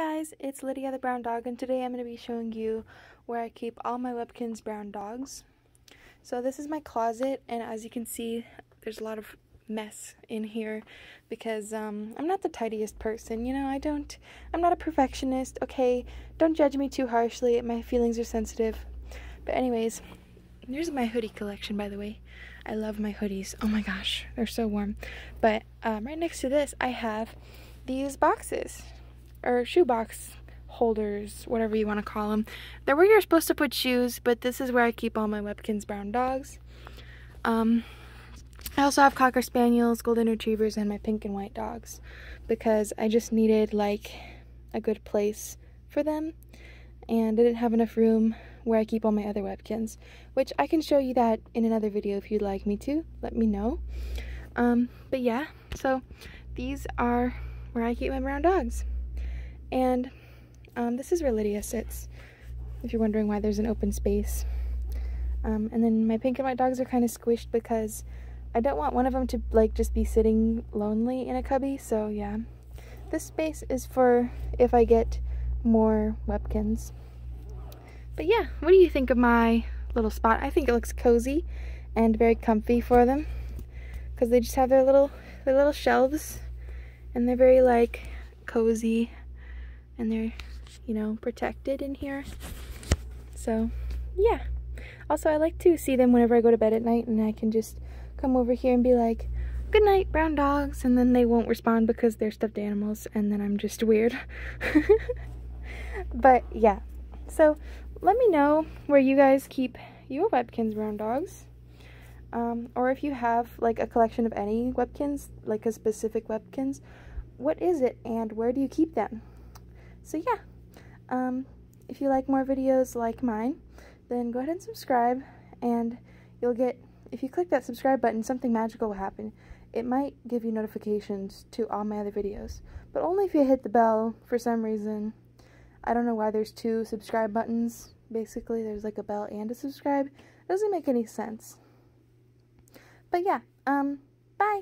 guys, it's Lydia the Brown Dog and today I'm going to be showing you where I keep all my Webkinz brown dogs. So this is my closet and as you can see there's a lot of mess in here because um, I'm not the tidiest person, you know, I don't, I'm not a perfectionist, okay, don't judge me too harshly, my feelings are sensitive. But anyways, here's my hoodie collection by the way. I love my hoodies, oh my gosh, they're so warm. But um, right next to this I have these boxes or shoebox holders, whatever you want to call them. They're where you're supposed to put shoes, but this is where I keep all my Webkinz brown dogs. Um, I also have Cocker Spaniels, Golden Retrievers, and my pink and white dogs because I just needed like a good place for them and I didn't have enough room where I keep all my other Webkinz, which I can show you that in another video if you'd like me to. Let me know. Um, but yeah, so these are where I keep my brown dogs. And um, this is where Lydia sits, if you're wondering why there's an open space. Um, and then my pink and white dogs are kind of squished because I don't want one of them to like just be sitting lonely in a cubby. So yeah, this space is for if I get more Webkinz. But yeah, what do you think of my little spot? I think it looks cozy and very comfy for them because they just have their little their little shelves and they're very like cozy and they're, you know, protected in here. So, yeah. Also, I like to see them whenever I go to bed at night and I can just come over here and be like, good night, brown dogs, and then they won't respond because they're stuffed animals and then I'm just weird. but, yeah. So, let me know where you guys keep your Webkinz brown dogs. Um, or if you have like a collection of any Webkinz, like a specific Webkinz, what is it and where do you keep them? So yeah, um, if you like more videos like mine, then go ahead and subscribe, and you'll get, if you click that subscribe button, something magical will happen. It might give you notifications to all my other videos, but only if you hit the bell for some reason. I don't know why there's two subscribe buttons, basically. There's like a bell and a subscribe. It doesn't make any sense. But yeah, um, bye!